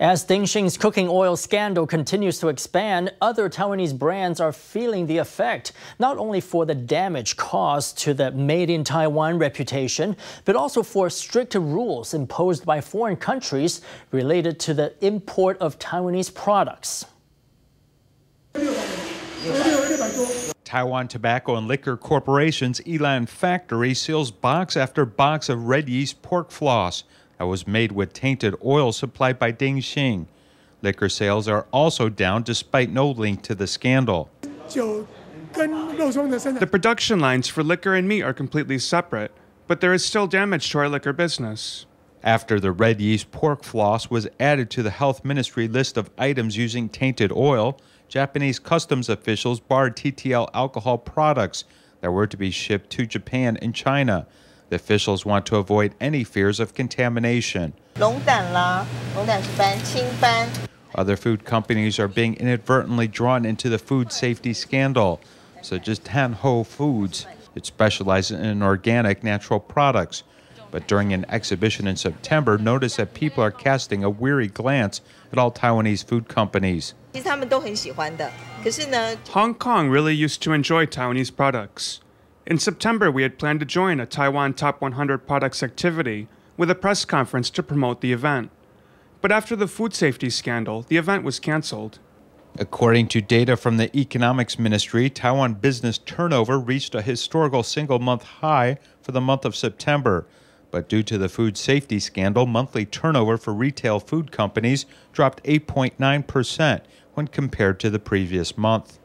As Ting Hsin's cooking oil scandal continues to expand, other Taiwanese brands are feeling the effect, not only for the damage caused to the made in Taiwan reputation, but also for stricter rules imposed by foreign countries related to the import of Taiwanese products. Taiwan Tobacco and Liquor Corporation's Yilan factory seals box after box of red yeast pork floss that was made with tainted oil supplied by Ting Hsin. Liquor sales are also down despite no link to the scandal. The production lines for liquor and meat are completely separate, but there is still damage to our liquor business. After the red yeast pork floss was added to the health ministry list of items using tainted oil, Japanese customs officials barred TTL alcohol products that were to be shipped to Japan and China. The officials want to avoid any fears of contamination. Other food companies are being inadvertently drawn into the food safety scandal, such as Tanhou Foods. It specializes in organic natural products. But during an exhibition in September, noticed that people are casting a weary glance at all Taiwanese food companies. Hong Kong really used to enjoy Taiwanese products. In September, we had planned to join a Taiwan Top 100 Products activity with a press conference to promote the event. But after the food safety scandal, the event was canceled. According to data from the Economics Ministry, Taiwan business turnover reached a historical single month high for the month of September. But due to the food safety scandal, monthly turnover for retail food companies dropped 8.9% when compared to the previous month.